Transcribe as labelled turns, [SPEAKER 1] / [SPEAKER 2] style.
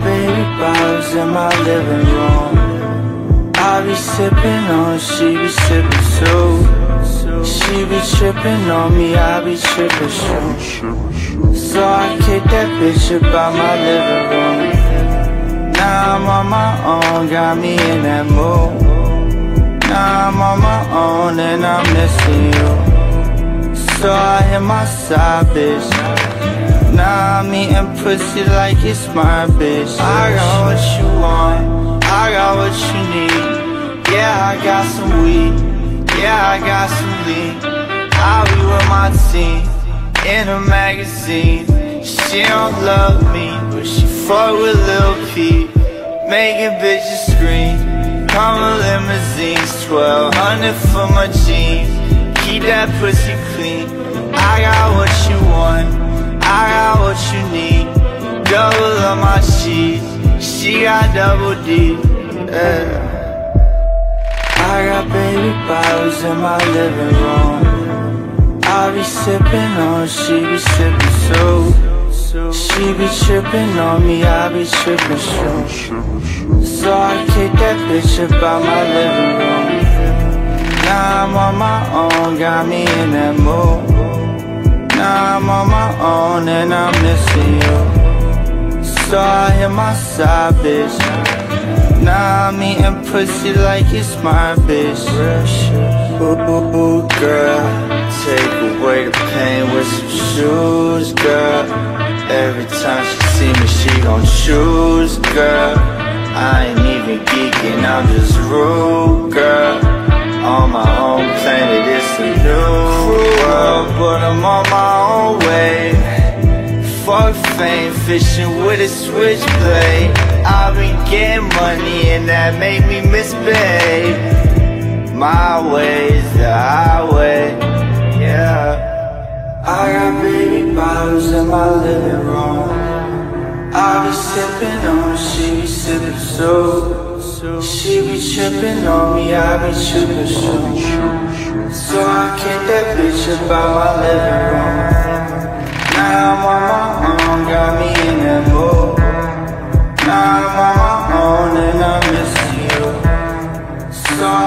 [SPEAKER 1] bottles in my living room. I be sipping on, she be sipping too. She be tripping on me, I be tripping too. So I kick that bitch up about my living room. Now I'm on my own, got me in that mood. Now I'm on my own and I'm missing you. So I hit my side, bitch. Pussy like it's my bitch. I got what you want, I got what you need. Yeah, I got some weed, yeah, I got some lean. I'll be with my team, in a magazine. She don't love me, but she fuck with Lil Peep Making bitches scream, Hummer limousines 1200 for my jeans. Keep that pussy clean, I got what Double on my sheets She got double D yeah. I got baby bottles in my living room. I be sipping on, she be sipping so. She be tripping on me, I be tripping so. So I kick that bitch about my living room. Now I'm on my own, got me in that mood. Now I'm on my own and I'm missing you So I hit my side, bitch. Now I'm eating pussy like it's my bitch. Ooh, ooh, ooh, girl. Take away the pain with some shoes, girl. Every time she see me, she gon' choose, girl. I ain't even geeking, I'm just rude, girl. On my own planet, it's a new world. But I'm on my Fuck fame, fishing with a switchblade. I've been getting money and that made me misbehave My way is the highway, yeah. I got baby bottles in my living room. I be sipping on, she be sipping so She be tripping on me, I be tripping so So I kick that bitch about my living room saw